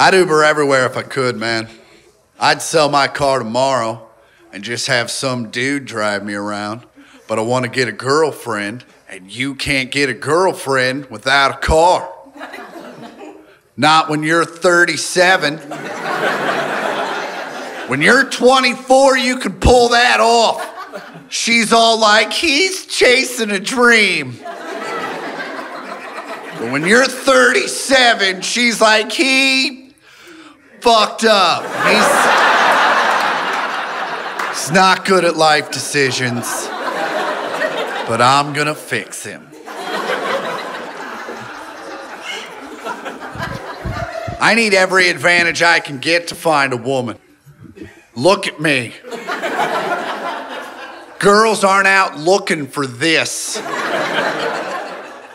I'd Uber everywhere if I could, man. I'd sell my car tomorrow and just have some dude drive me around. But I want to get a girlfriend, and you can't get a girlfriend without a car. Not when you're 37. When you're 24, you can pull that off. She's all like, he's chasing a dream. But when you're 37, she's like, he fucked up. He's, he's not good at life decisions, but I'm gonna fix him. I need every advantage I can get to find a woman. Look at me. Girls aren't out looking for this.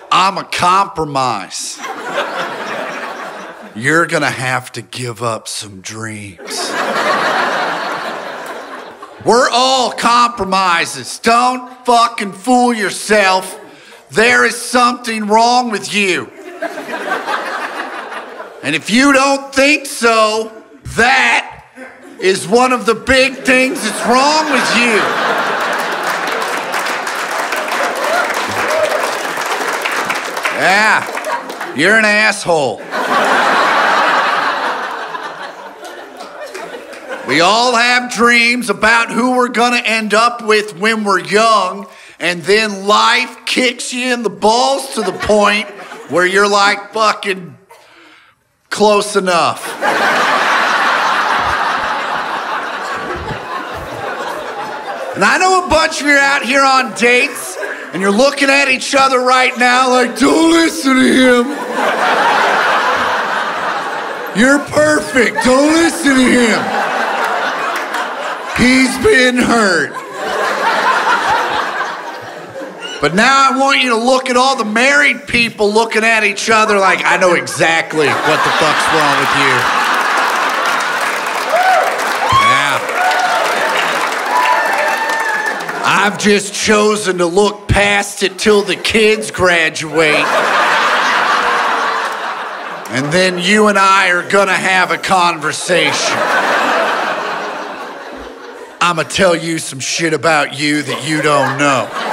I'm a compromise. You're gonna have to give up some dreams. We're all compromises. Don't fucking fool yourself. There is something wrong with you. And if you don't think so, that is one of the big things that's wrong with you. Yeah, you're an asshole. We all have dreams about who we're gonna end up with when we're young, and then life kicks you in the balls to the point where you're like fucking close enough. And I know a bunch of you are out here on dates and you're looking at each other right now like, don't listen to him. You're perfect. Don't listen to him. He's been hurt. But now I want you to look at all the married people looking at each other like, I know exactly what the fuck's wrong with you. Yeah. I've just chosen to look past it till the kids graduate. and then you and I are gonna have a conversation. I'm gonna tell you some shit about you that you don't know.